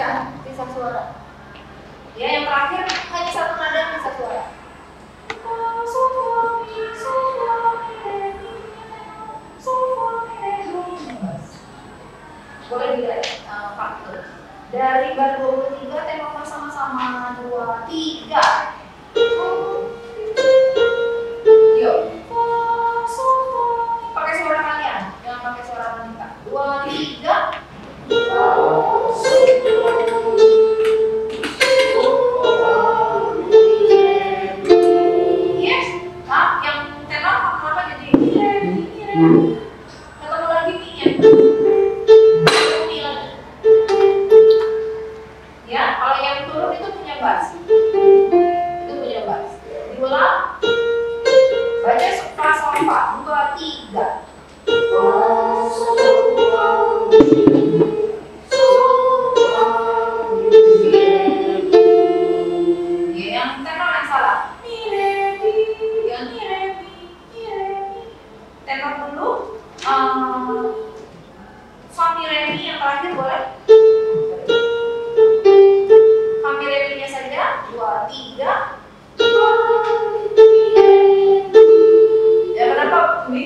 bisa suara. Ya yang terakhir hanya satu nada bisa suara. Boleh dilihat eh, faktor. Dari bar 23 tema sama-sama 2 3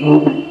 Thank you.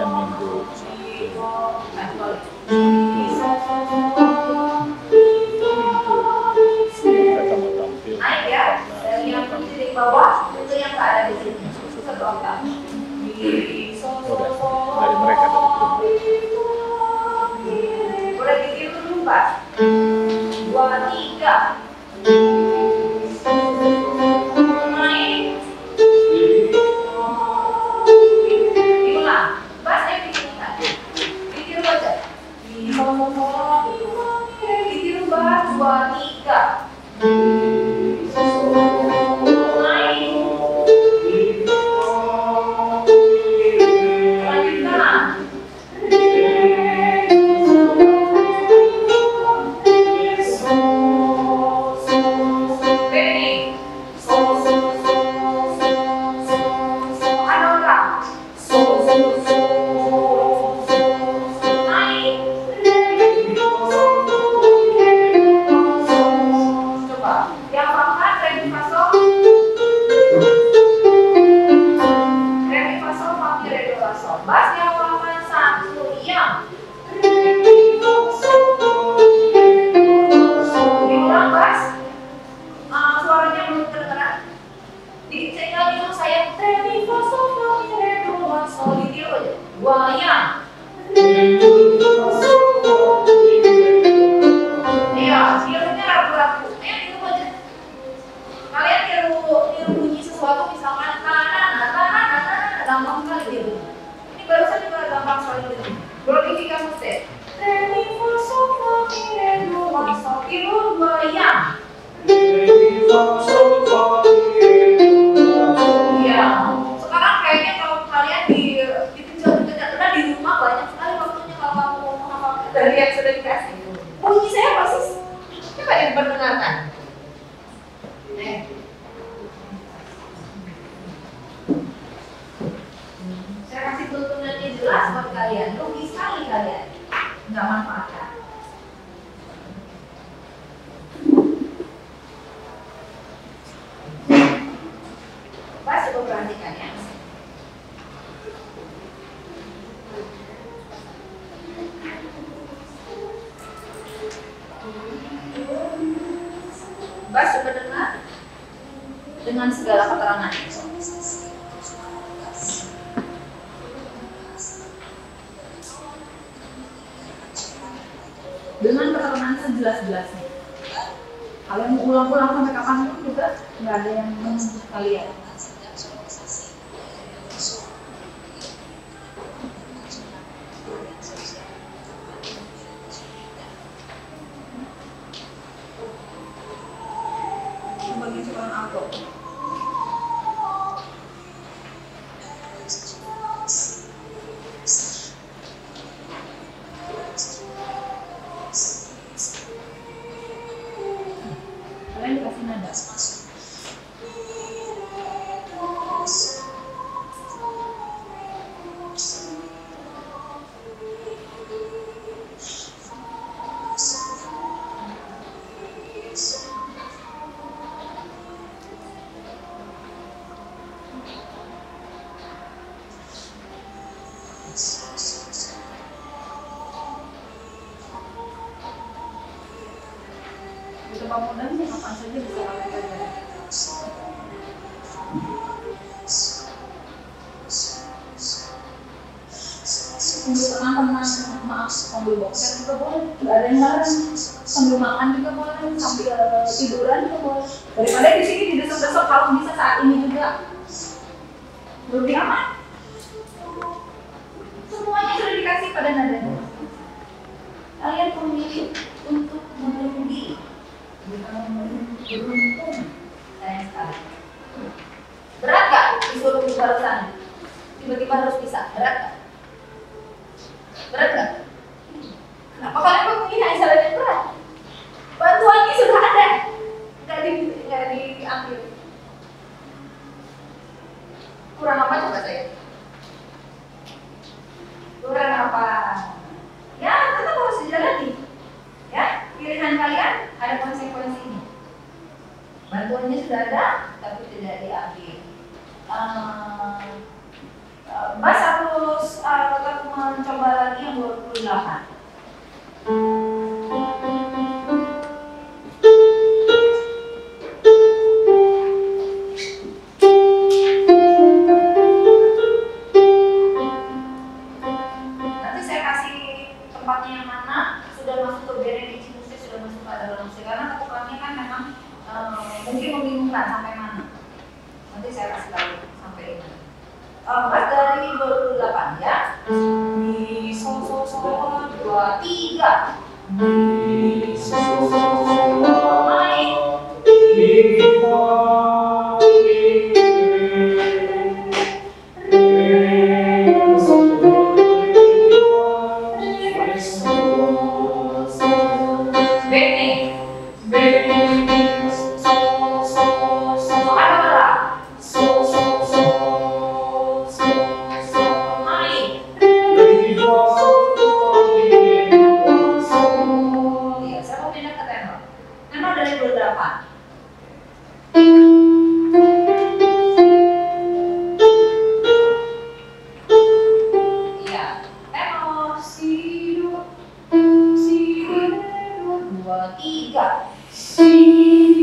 Tianminggu. membahas sebenarnya dengan segala keterangan. Dengan keterangan sejelas-jelasnya. Kalian ulang-ulang sampai kapan pun juga nggak ada yang menunggu kalian. itu bangunan apa saja bisa lakukan sambil teman-teman maaf sambil boxer juga boleh. Nggak ada yang larang. Sambil makan juga boleh sambil eh, tiduran juga boleh. Daripada di sini di desok-desok kalau bisa saat ini juga. Lebih aman semuanya sudah dikasih pada nadanya. Kalian pemilih beruntung sayang sekali berat gak disuruh ke sana tiba-tiba harus bisa. Berat gak berat gak kenapa kalian memilih Aisyah yang berat. Bantuannya sudah ada. Nggak di nggak diambil. Kurang apa coba saya? Kurang apa? Ya tetap harus dijalani ya pilihan kalian ada konsekuensinya. Bantuannya sudah ada tapi tidak diambil. Uh, Mas harus uh, tetap mencoba lagi yang 28 dua tiga si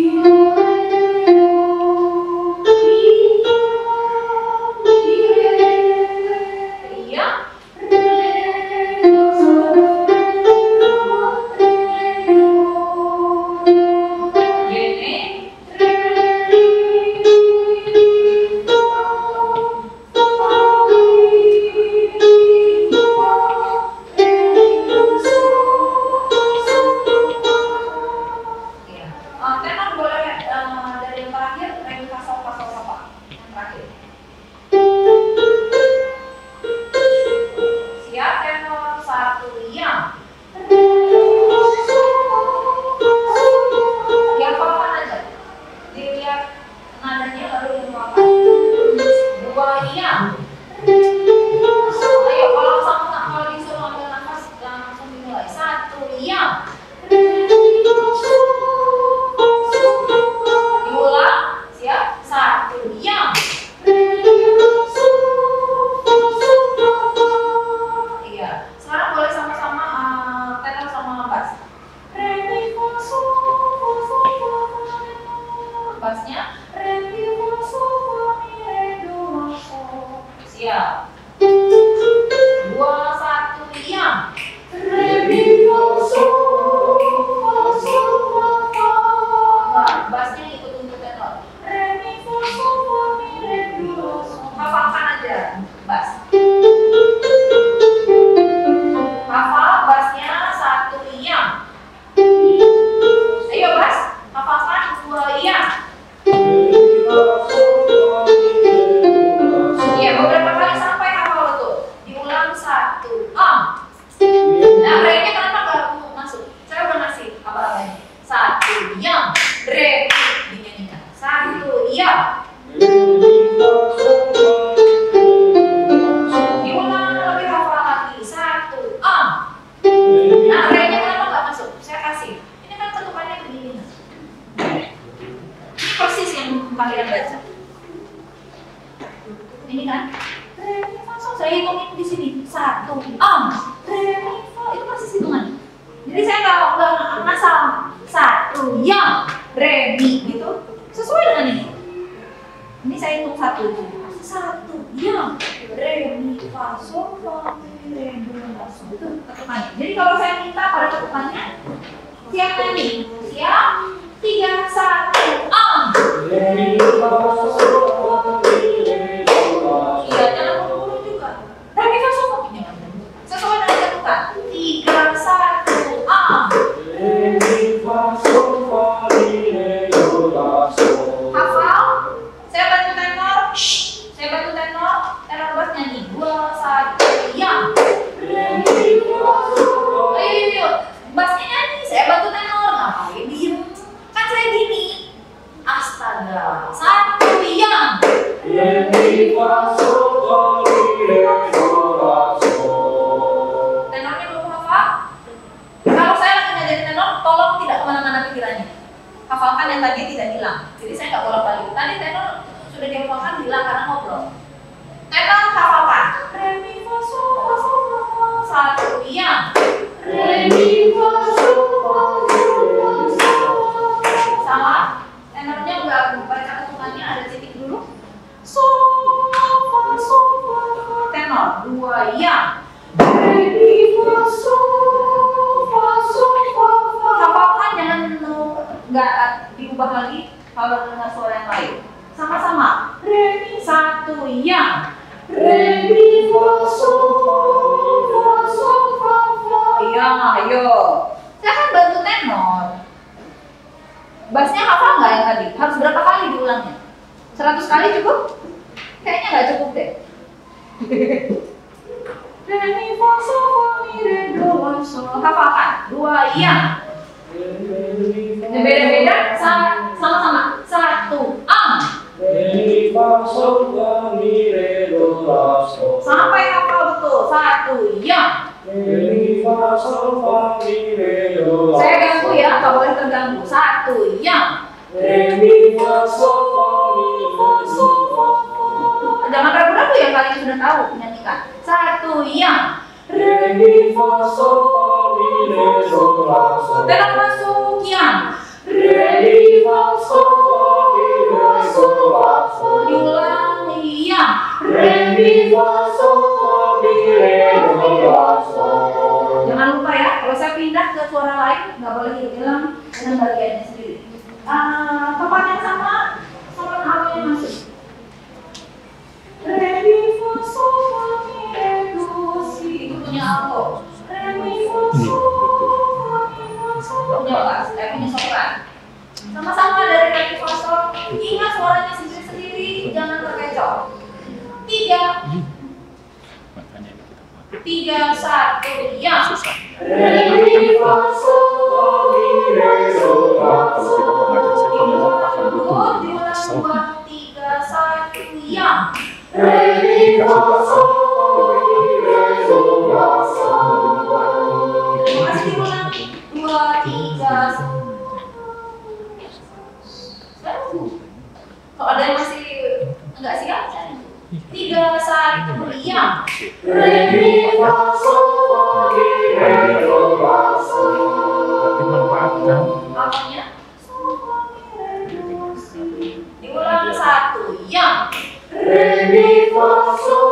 gitu. Sesuai dengan ini. Ini saya hitung satu. Satu. Yang re mi fa sol fa mi re do la so itu ketukannya. Jadi kalau saya minta pada ketukannya siapa ini? siap? Tiga satu. Am. Re mi fa sol bilang jadi saya nggak bolak balik tadi tenor sudah diinfokan bilang karena ngobrol. Tenor nggak apa-apa. Remi fa sol la sol fa satu iya Remi fa sol kebahagiaannya sendiri. Ah, uh, tempat yang sama, sama halnya masuk. Re mi fa sol fa mi re do si itu punya alto. Re mi fa sol fa mi fa sol. Punya bass, eh punya sopran. Sama-sama dari re mi fa sol. Ingat suaranya sendiri-sendiri, jangan terkecoh. Tiga. Tiga satu, ya. diam. Re mi fa Relief of soul.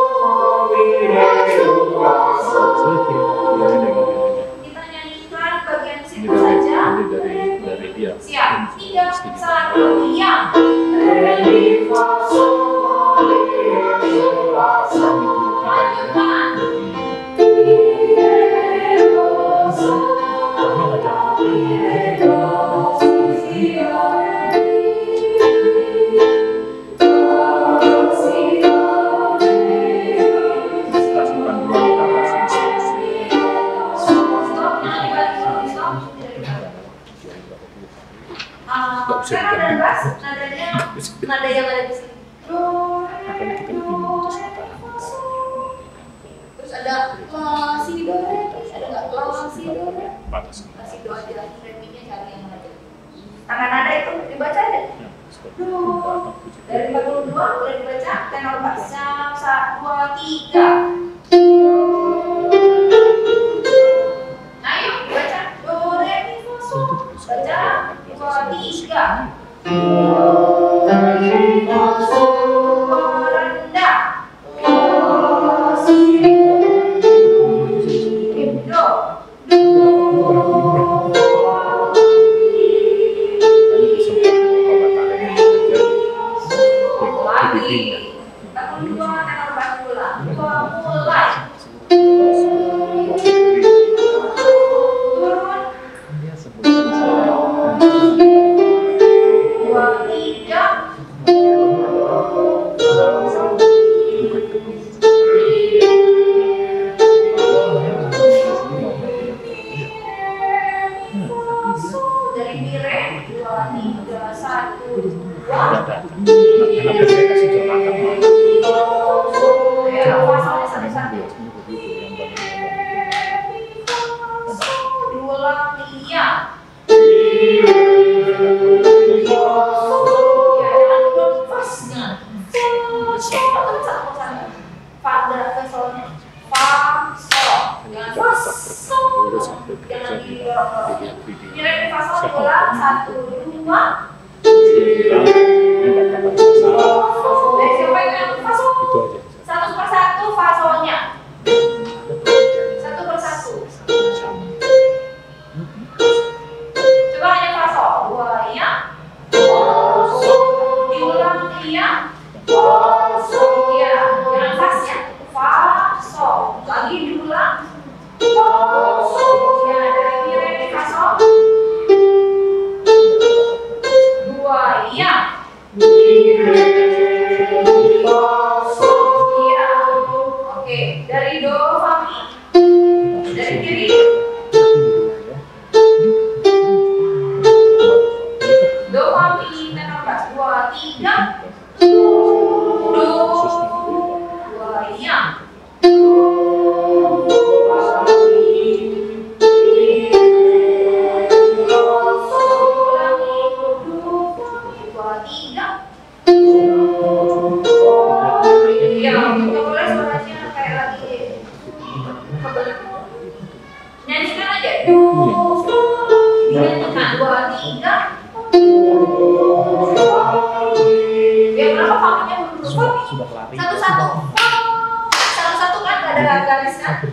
gariskan. Satu.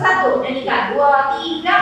Satu nyanyikan. Dua tiga.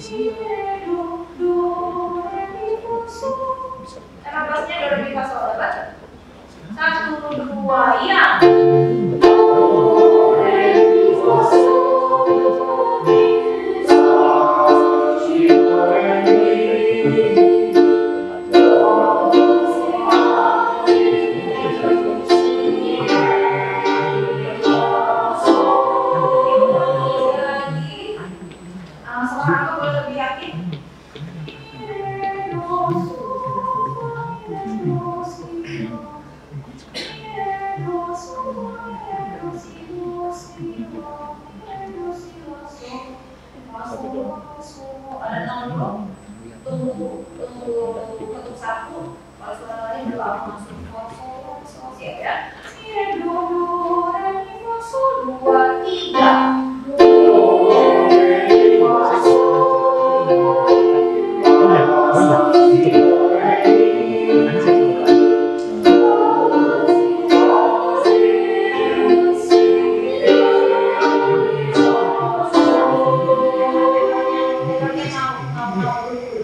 sih? Bisa. Nafasnya dari sol, Satu, dua, ya. Hallelujah.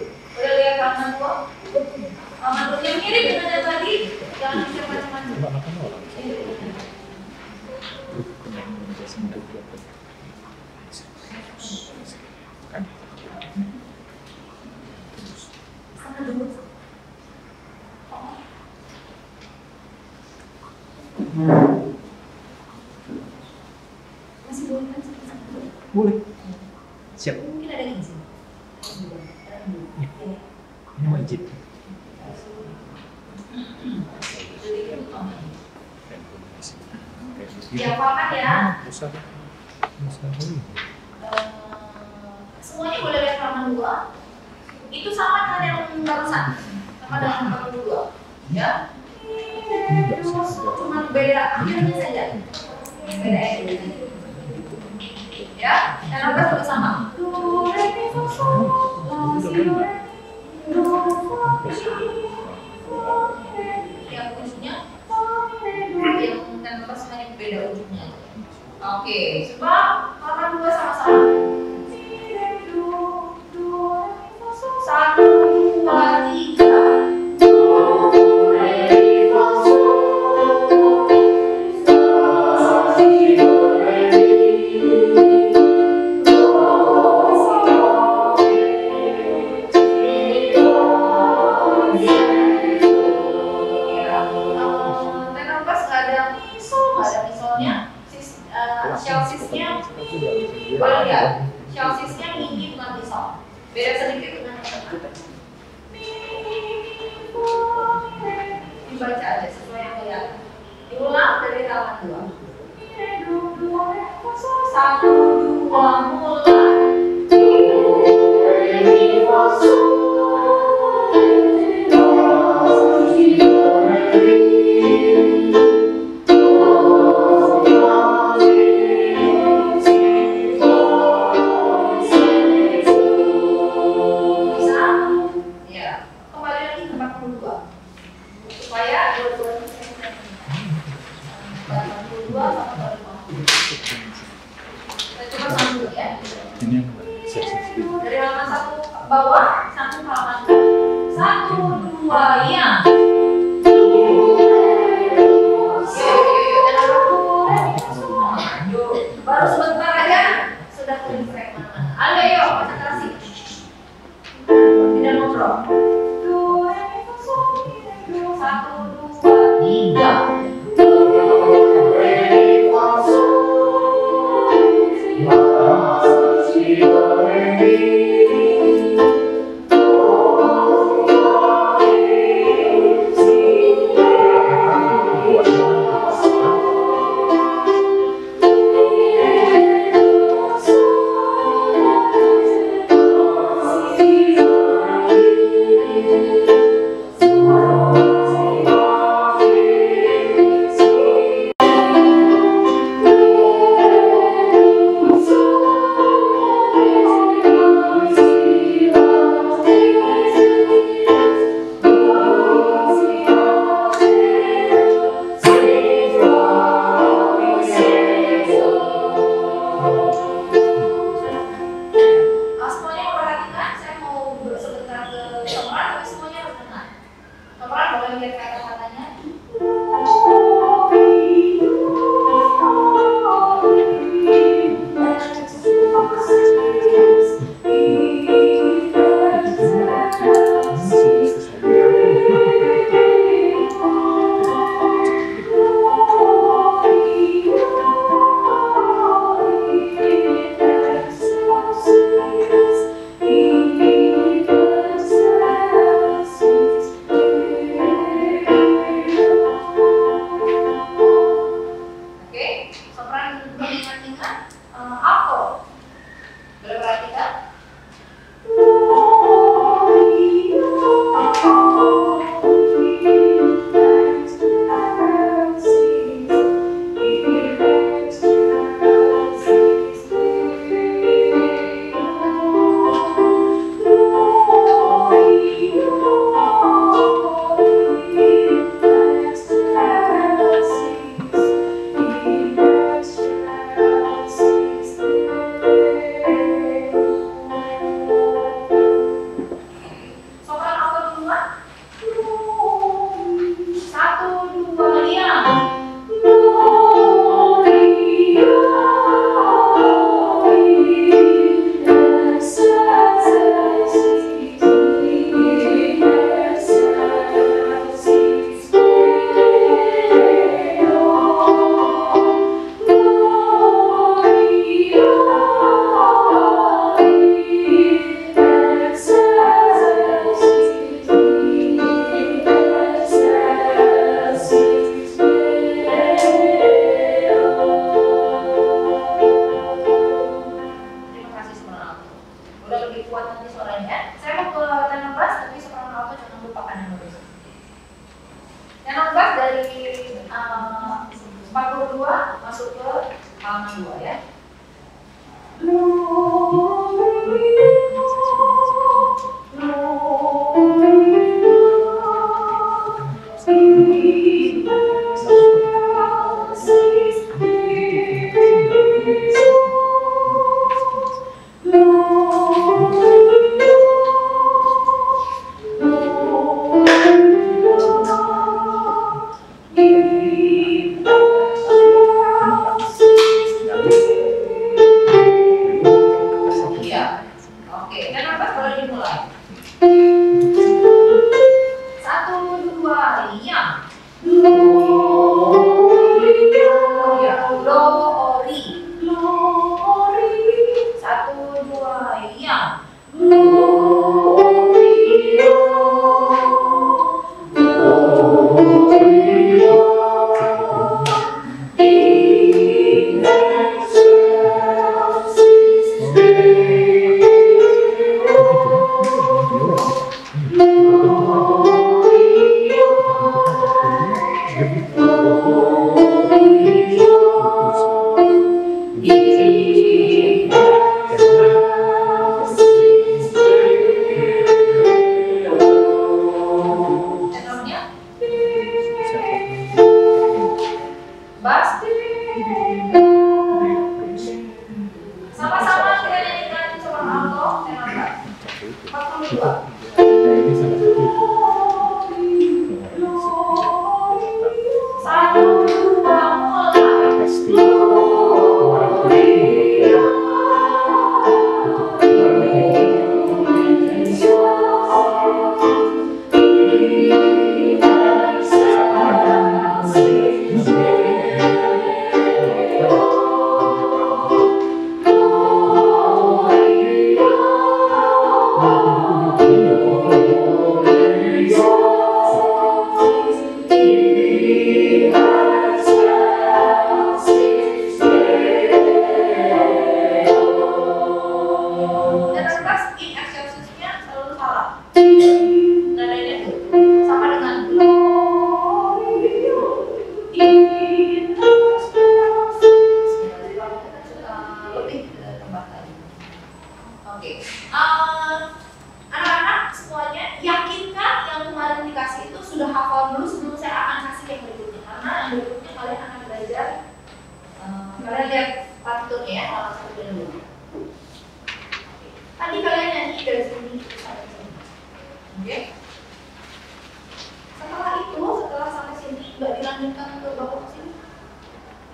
Satu, dua, ya. Baru sebentar aja sudah Ayo, terima kasih, Tidak ngobrol. Parodiak.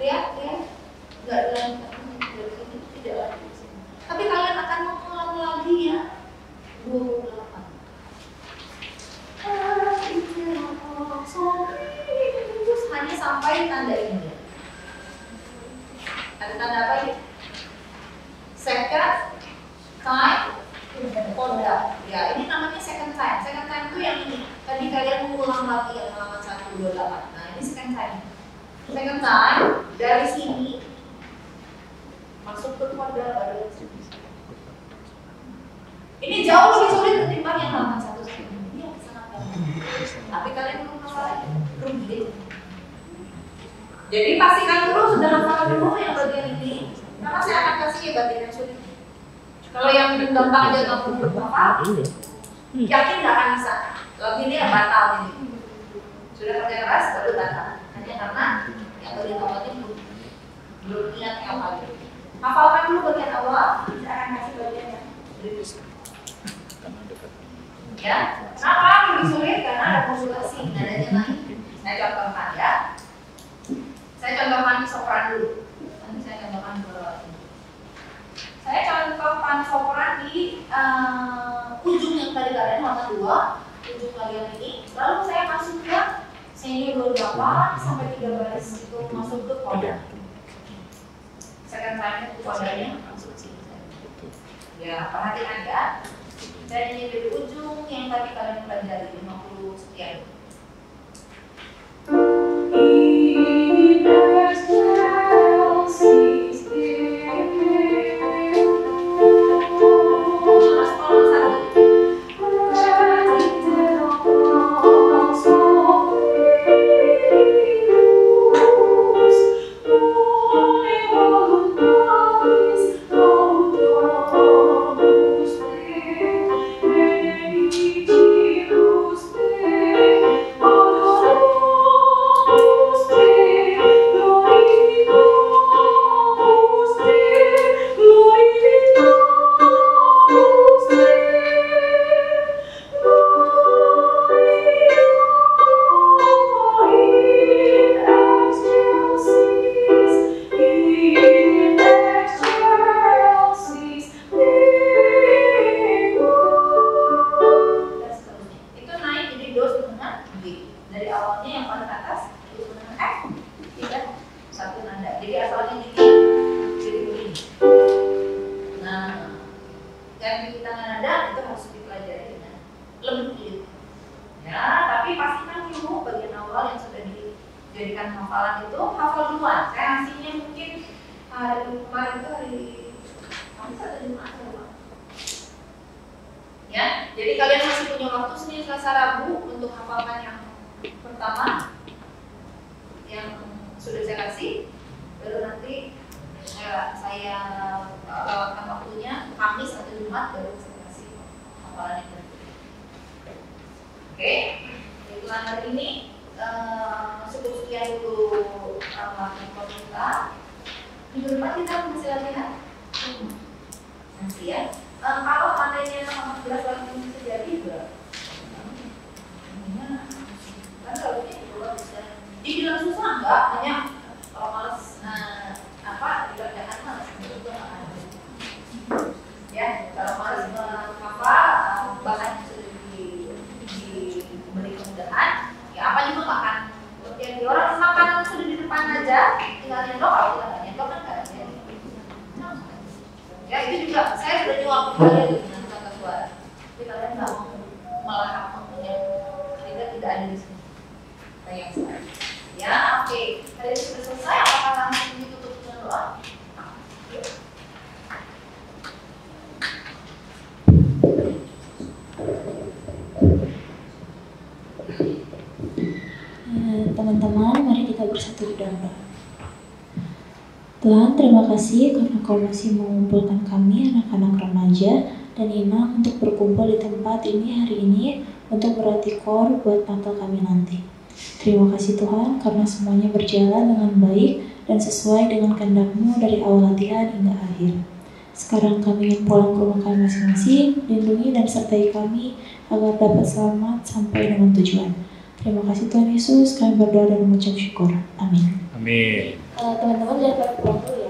Lihat, lihat. Akan mengulang lagi ya. 28. Terus hanya sampai tanda ini. Ada tanda apa ini? Second time Honda. Ya, ini namanya second time. Second time itu yang. Tadi kalian mengulang lagi yang 128. Nah, ini second time. Second time dari sini masuk ke Honda baru. Ini jauh lebih sulit ketimbang yang halaman satu Iya, sangat gampang. Tapi kalian belum hafal lagi. Rugi. Jadi pastikan dulu sudah hafal dulu yang bagian ini. Karena saya akan kasih ya bagian yang sulit. Kalau yang gampang aja kamu belum hafal, yakin nggak akan bisa. Kalau gini ya batal ini. Sudah kerja keras baru batal. Hanya karena yang bagian belum ingat yang gitu. Hafalkan dulu bagian awal, saya akan kasih bagian yang berikutnya. Ya, kenapa lebih sulit? Karena ada modulasi nadanya naik. Saya contohkan ya. Saya contohkan di sopran dulu. Nanti saya contohkan ke saya contohkan sopran di eh, ujung yang tadi kalian halaman dua, ujung kalian ini. Lalu saya masuk ke sini 28 sampai 3 baris itu masuk ke koda. Second time itu kodanya masuk sini. Ya, perhatikan ya. Dan ini dari ujung yang tadi kalian pelajari 50 sekian. Mas ini hari ini untuk berarti kor buat Natal kami nanti. Terima kasih Tuhan karena semuanya berjalan dengan baik dan sesuai dengan kehendakmu dari awal latihan hingga akhir. Sekarang kami ingin pulang ke rumah kami masing-masing, lindungi dan sertai kami agar dapat selamat sampai dengan tujuan. Terima kasih Tuhan Yesus, kami berdoa dan mengucap syukur. Amin. Amin. Eh, teman-teman jangan pulang dulu ya.